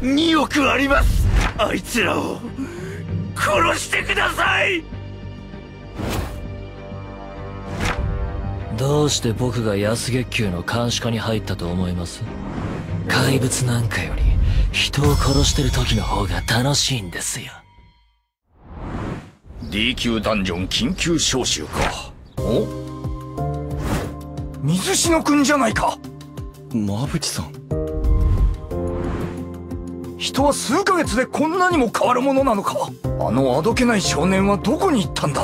2億あります。あいつらを。殺してください。どうして僕が安月給の監視課に入ったと思います？怪物なんかより人を殺してる時の方が楽しいんですよ。D 級ダンジョン緊急招集か。お？水篠君じゃないか。馬淵さん人は数ヶ月でこんなにも変わるものなのか？あのあどけない少年はどこに行ったんだ？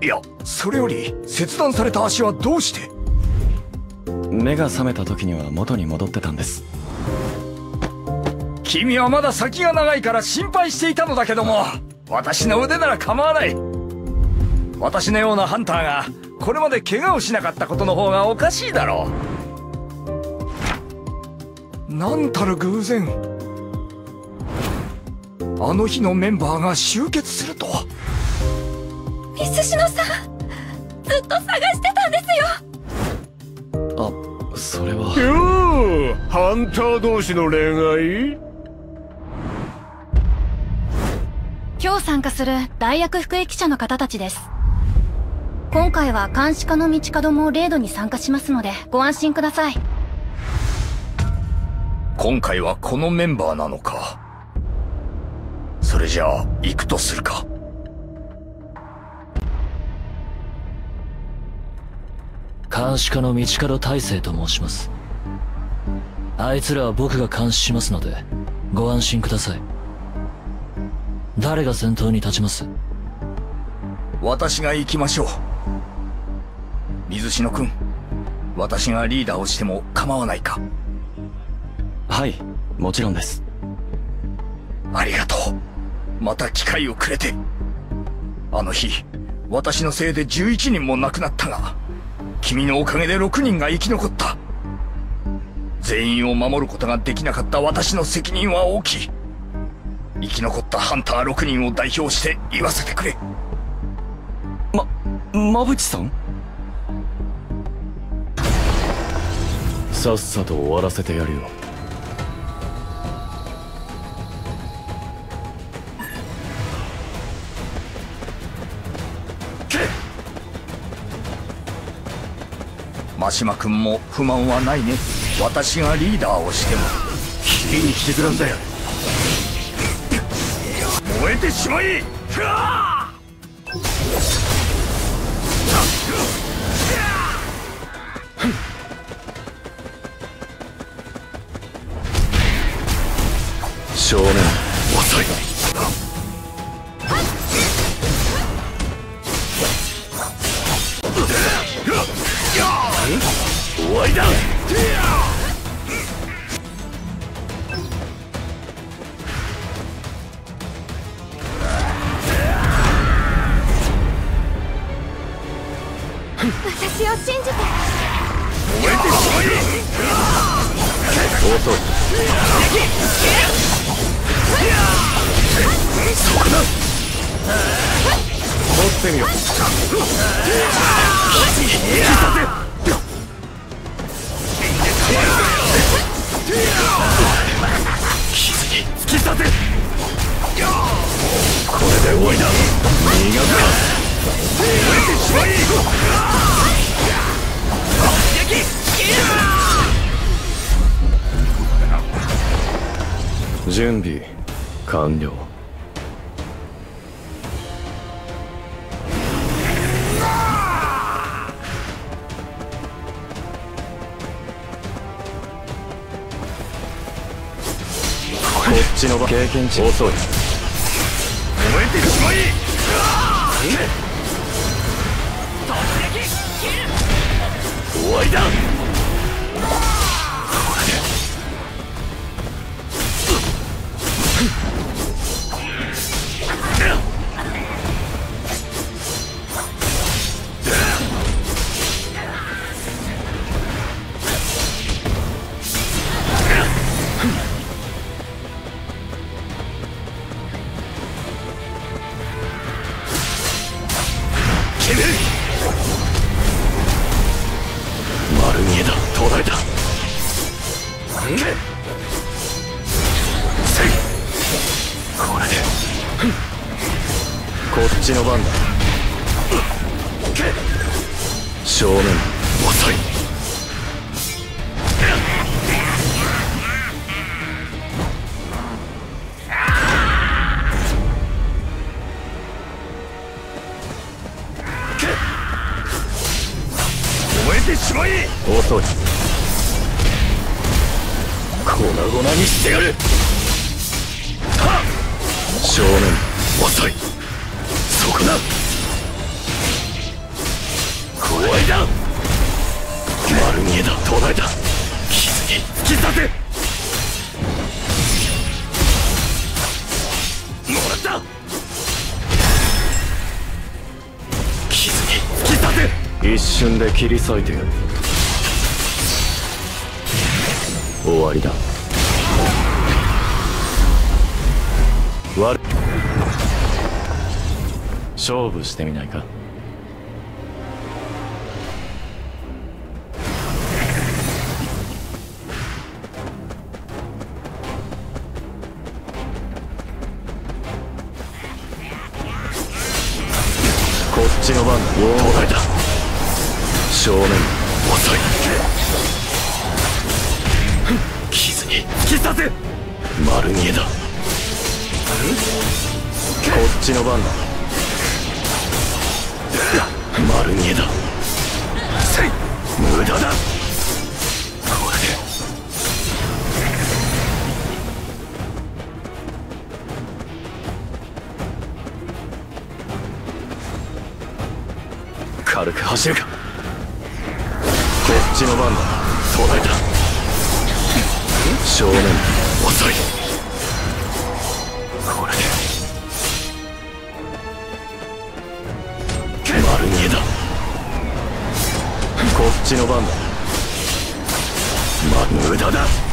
いやそれより切断された足はどうして？目が覚めた時には元に戻ってたんです。君はまだ先が長いから心配していたのだけども私の腕なら構わない。私のようなハンターがこれまで怪我をしなかったことの方がおかしいだろう。なんたる偶然あの日のメンバーが集結すると。は水篠さんずっと探してたんですよ。あそれは。ようハンター同士の恋愛？今日参加する大役服役者の方たちです。今回は監視課の道角もレードに参加しますのでご安心ください。今回はこのメンバーなのかそれじゃあ行くとするか。監視課の道角大勢と申します。あいつらは僕が監視しますのでご安心ください。誰が先頭に立ちます？私が行きましょう。水篠君私がリーダーをしても構わないか。はいもちろんです。ありがとうまた機会をくれてあの日私のせいで11人も亡くなったが君のおかげで6人が生き残った。全員を守ることができなかった私の責任は大きい。生き残ったハンター6人を代表して言わせてくれ。ま馬淵さん？さっさと終わらせてやるよ真島君も不満はないね。私がリーダーをしても引きに来てくれんだよ燃えてしまい準備完了。こっちの場経験値遅い。燃えてしまい。終わりだ遅い。燃えてしまえ遅い。粉々にしてやる正面遅い。そこだ怖い。だ見えだ途絶えた傷に突き刺せ。もらった。傷に突き刺せ。一瞬で切り裂いてやる。終わりだ。悪勝負してみないか。ちの番だ途絶えた。正面遅い。傷に。突き刺せ丸見えだ。こっちの番だ丸見えだ。無駄だ軽く走るか。こっちの番だ。途絶えた。正面遅い。これで丸見えだこっちの番だ。ま無駄だ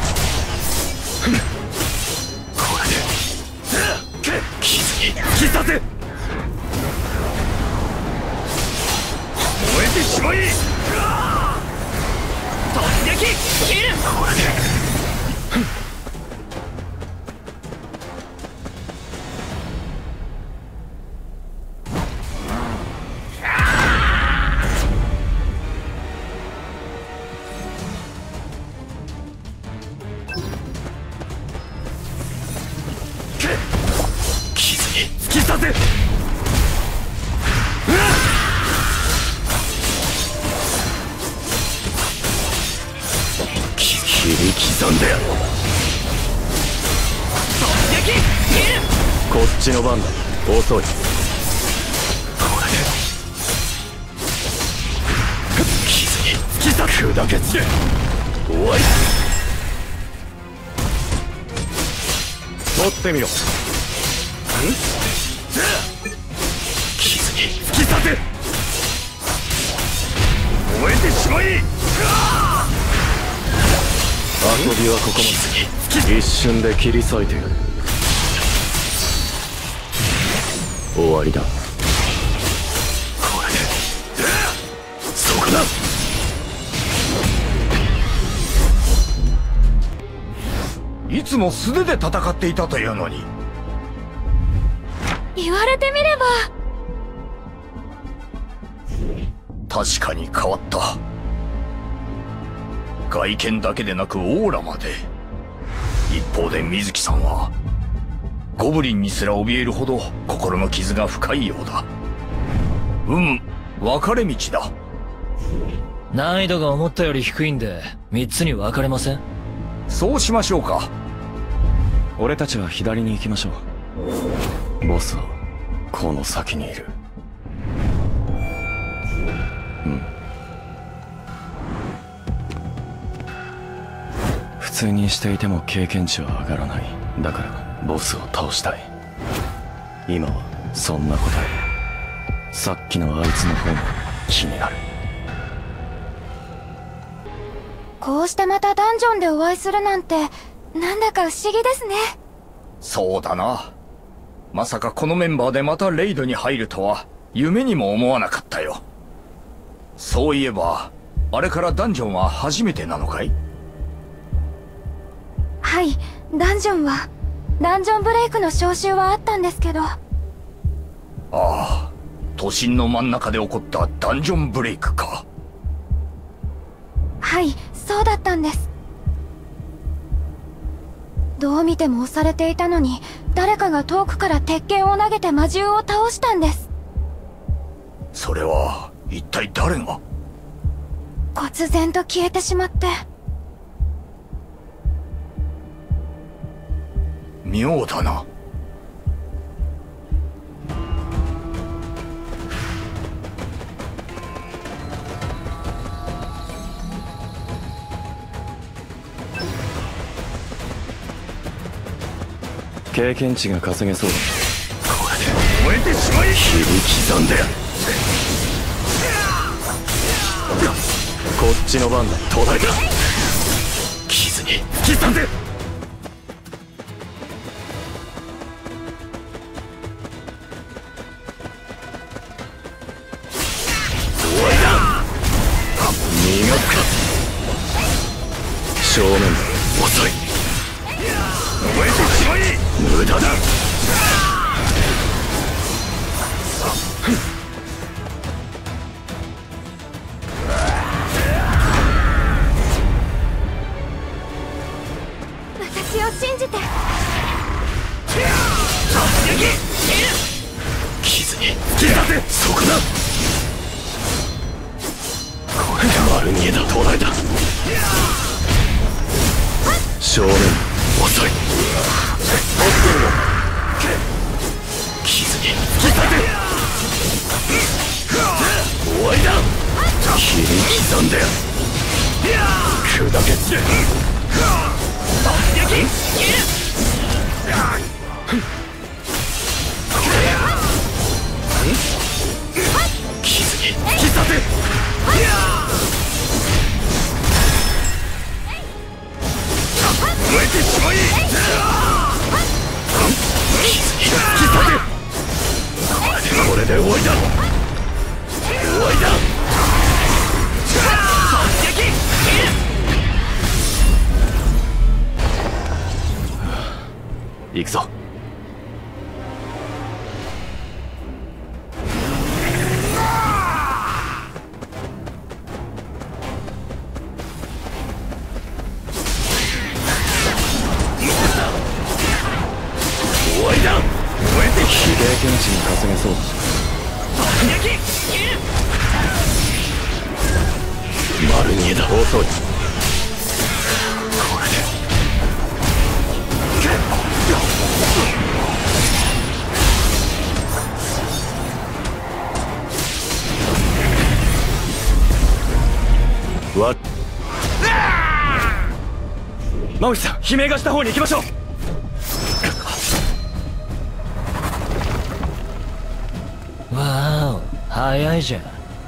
き刺す砕け。つけ終わり取ってみろん？傷に突き刺せ。燃えてしまえ遊びはここまで。一瞬で切り裂いてやる。終わりだ。これで。そこだ。つも素手で戦っていたというのに。言われてみれば。確かに変わった。外見だけでなくオーラまで。一方で水木さんはゴブリンにすら怯えるほど心の傷が深いようだ。うむ分かれ道だ。難易度が思ったより低いんで3つに分かれません？そうしましょうか俺たちは左に行きましょう。ボスはこの先にいる。普通にしていても経験値は上がらない。だからボスを倒したい。今はそんなことより。さっきのあいつの方が気になる。こうしてまたダンジョンでお会いするなんてなんだか不思議ですね。そうだな。まさかこのメンバーでまたレイドに入るとは夢にも思わなかったよ。そういえばあれからダンジョンは初めてなのかい？はいダンジョンはダンジョンブレイクの招集はあったんですけど。ああ都心の真ん中で起こったダンジョンブレイクか。はいそうだったんですどう見ても押されていたのに誰かが遠くから鉄拳を投げて魔獣を倒したんです。それは一体誰が？忽然と消えてしまって。妙だな経験値が稼げそうだ。燃えてしまい切り刻んでこっちの番だ。途絶えた。傷に。刻んで。終わりだ。逃がすか。正面だ。遅い燃えてしまい無駄だ私を信じて。傷にそこだ。これ見え正面砕け傷に刻んで燃えてこれで終わりだ行くぞ。終わりだ。燃えてき経験値が稼げそうだ真内さん悲鳴がした方に行きましょう。わーお早いじゃん。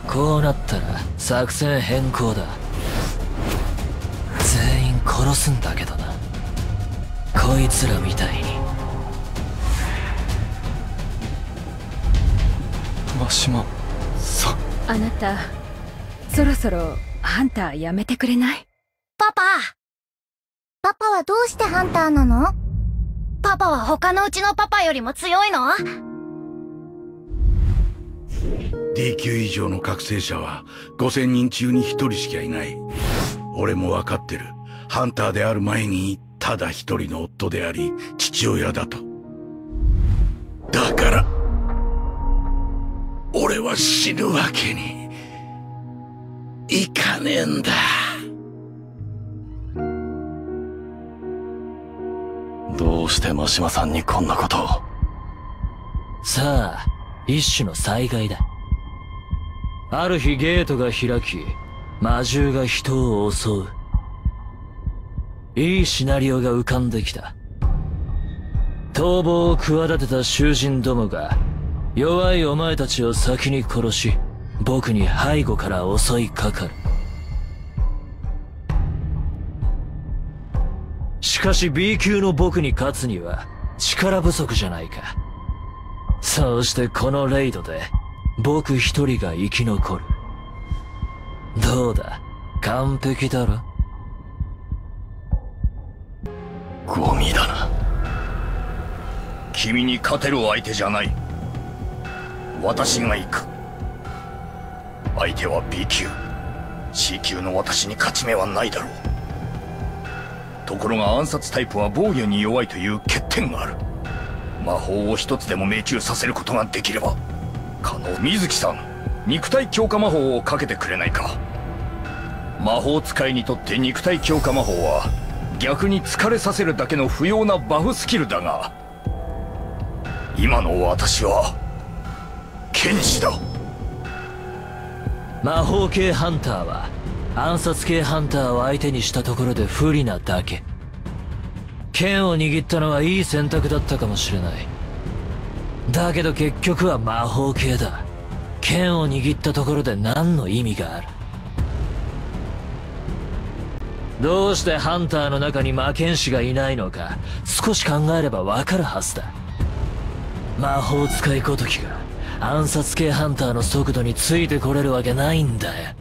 こうなったら作戦変更だ。全員殺すんだけどな。こいつらみたいに。わしもさ。あなた、そろそろハンターやめてくれない？パパはどうしてハンターなの？パパは他のうちのパパよりも強いの？D 級以上の覚醒者は5000人中に1人しかいない。俺も分かってる。ハンターである前にただ一人の夫であり父親だと。だから俺は死ぬわけにいかねえんだうして真島さんにこんなことを？さあ一種の災害だ。ある日ゲートが開き魔獣が人を襲う。いいシナリオが浮かんできた。逃亡を企てた囚人どもが弱いお前たちを先に殺し僕に背後から襲いかかる。しかし B 級の僕に勝つには力不足じゃないか。そうしてこのレイドで僕一人が生き残る。どうだ？完璧だろ？ゴミだな。君に勝てる相手じゃない。私が行く。相手は B 級。C 級の私に勝ち目はないだろう。ところが暗殺タイプは防御に弱いという欠点がある。魔法を一つでも命中させることができれば可能水木さん肉体強化魔法をかけてくれないか。魔法使いにとって肉体強化魔法は逆に疲れさせるだけの不要なバフスキルだが今の私は剣士だ。魔法系ハンターは暗殺系ハンターを相手にしたところで不利なだけ。剣を握ったのはいい選択だったかもしれない。だけど結局は魔法系だ。剣を握ったところで何の意味がある。どうしてハンターの中に魔剣士がいないのか少し考えればわかるはずだ。魔法使いごときが暗殺系ハンターの速度についてこれるわけないんだよ。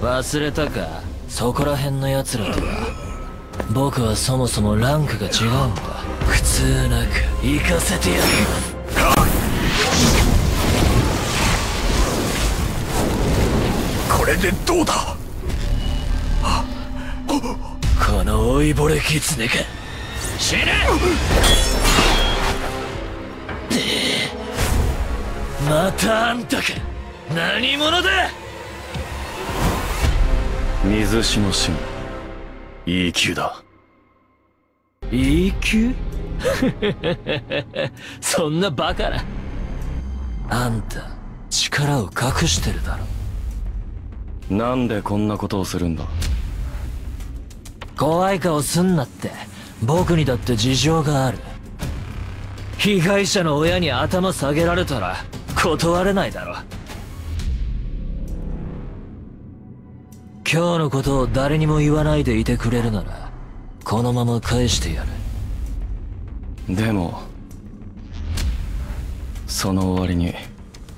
忘れたか？そこら辺の奴らとは。僕はそもそもランクが違うんだ。普通なく行かせてやるこれでどうだ？この老いぼれ狐か死ね！またあんたか何者だ？水死の神 E 級だ。E 級？そんなバカな。あんた力を隠してるだろ。なんでこんなことをするんだ？怖い顔すんなって。僕にだって事情がある。被害者の親に頭下げられたら断れないだろ今日のことを誰にも言わないでいてくれるならこのまま返してやる。でもその終わりに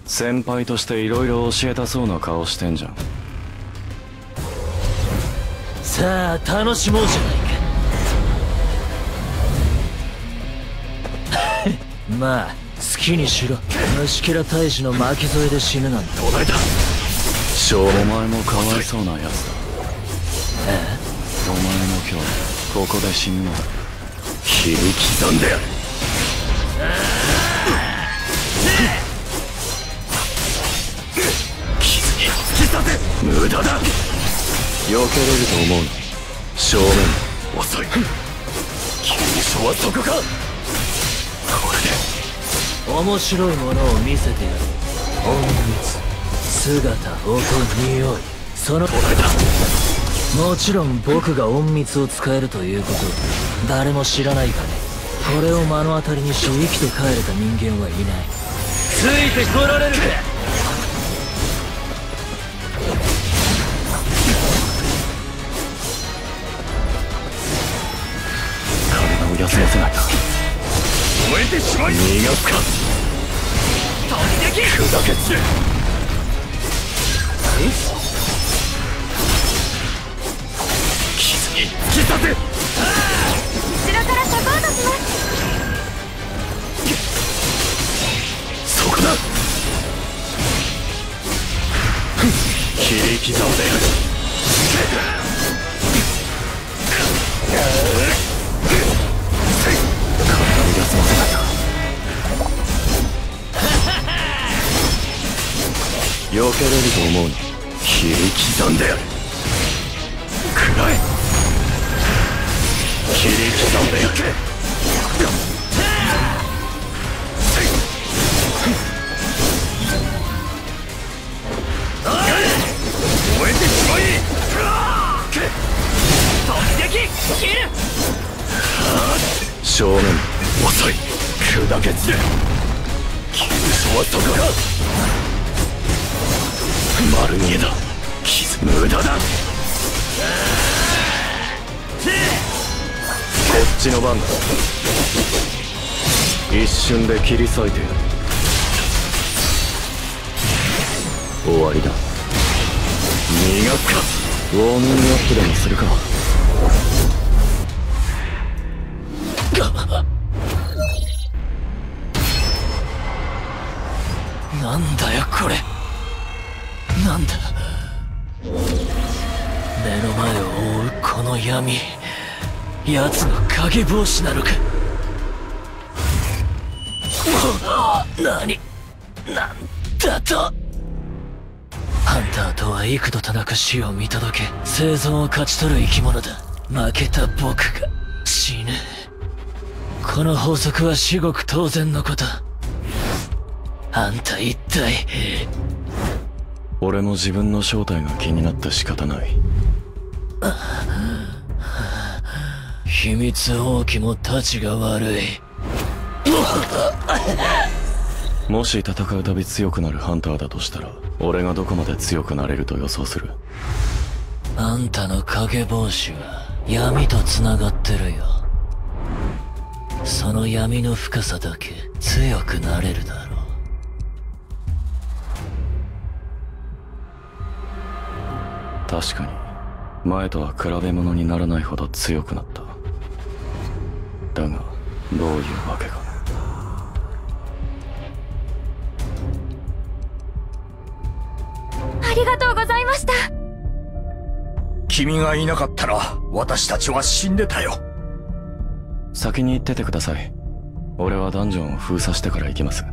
先輩として色々教えたそうな顔してんじゃん。さあ楽しもうじゃないか。まあ好きにしろ。虫けら大使の巻き添えで死ぬなんてお前だお前もかわいそうなやつだ。え？お前も今日ここで死ぬのだ。切り刻んでやる。無駄だ。避けれると思うな。正面。遅い。急所はそこか。これで。面白いものを見せてやる。隠密姿音匂いそのもちろん僕が隠密を使えるということは誰も知らないがね。これを目の当たりにし生きて帰れた人間はいない。ついてこられるか体を休ませないな燃えてしまい。逃がすか。突撃。砕け散れ傷に突き刺せ。後ろからサポートします。そこだ。切り刻んでやる。体を休ませないな避けれると思うな切り刻んでやる。くらえ切り刻んでやる。燃えてしまい突撃切る正面遅い。砕け散れ急所はそこか丸見えだ。無駄だこっちの番だ一瞬で切り裂いてやる終わりだ。逃がす。かウォーミングアップでもするかなんだよこれ。なんだ？目の前を覆うこの闇奴の影帽子なのか？何なんだと？ハンターとは幾度となく死を見届け生存を勝ち取る生き物だ。負けた僕が死ぬ。この法則は至極当然のこと。あんた一体俺も自分の正体が気になって仕方ない。秘密放棄もたちが悪い。もし戦うたび強くなるハンターだとしたら俺がどこまで強くなれると予想する？あんたの影帽子は闇と繋がってるよ。その闇の深さだけ強くなれるだ確かに。前とは比べ物にならないほど強くなった。だがどういうわけか。ありがとうございました。君がいなかったら私たちは死んでたよ。先に行っててください。俺はダンジョンを封鎖してから行きます。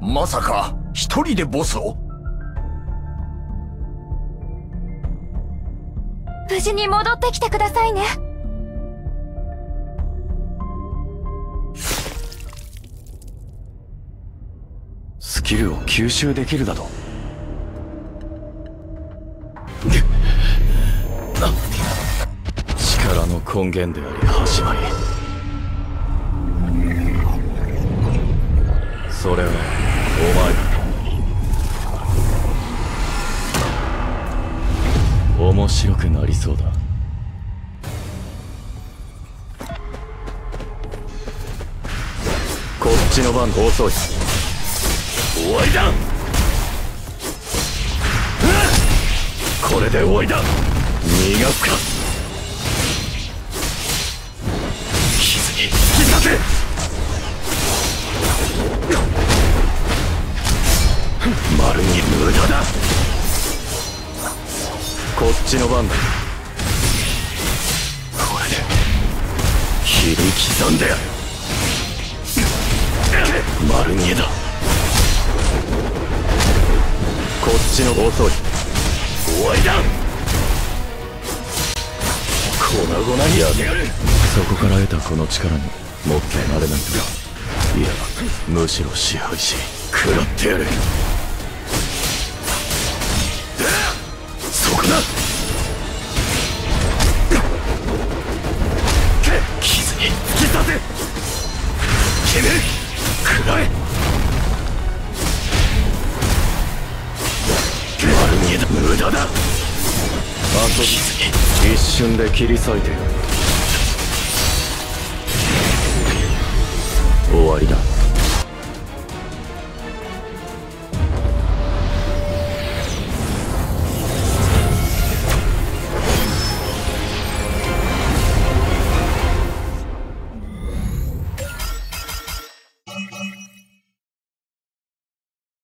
まさか一人でボスを？無事に戻ってきてくださいね。スキルを吸収できるだと。力の根源であり始まり。それはお前。面白くなりそうだ。こっちの番遅い終わりだ。これで終わりだ。逃がすか。傷に突き刺せ丸に無駄だ。こっちの番だ。これで切り刻んでやる。丸見えだ。こっちの遅い終わりだ。粉々にやる。そこから得たこの力にもっとなれないと。いやむしろ支配し。食らってやる切り裂いてやる。